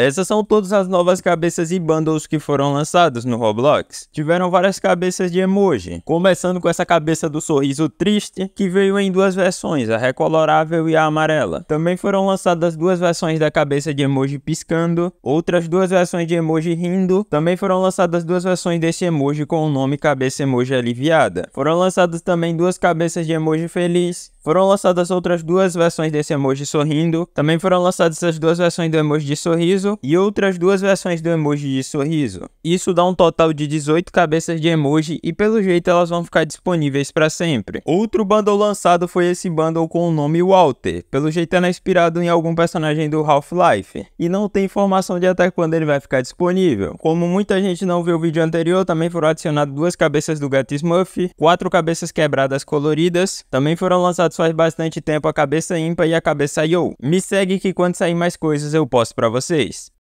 Essas são todas as novas cabeças e bundles que foram lançados no Roblox. Tiveram várias cabeças de emoji, começando com essa cabeça do sorriso triste, que veio em duas versões, a recolorável e a amarela. Também foram lançadas duas versões da cabeça de emoji piscando, outras duas versões de emoji rindo, também foram lançadas duas versões desse emoji com o nome cabeça emoji aliviada. Foram lançadas também duas cabeças de emoji feliz, foram lançadas outras duas versões desse emoji sorrindo, também foram lançadas essas duas versões do emoji de sorriso e outras duas versões do emoji de sorriso. Isso dá um total de 18 cabeças de emoji e pelo jeito elas vão ficar disponíveis para sempre. Outro bundle lançado foi esse bundle com o nome Walter, pelo jeito é inspirado em algum personagem do Half-Life, e não tem informação de até quando ele vai ficar disponível. Como muita gente não viu o vídeo anterior, também foram adicionadas duas cabeças do gato Smurf, quatro cabeças quebradas coloridas, também foram lançadas faz bastante tempo a cabeça ímpar e a cabeça Yo. Me segue que quando sair mais coisas eu posto para vocês.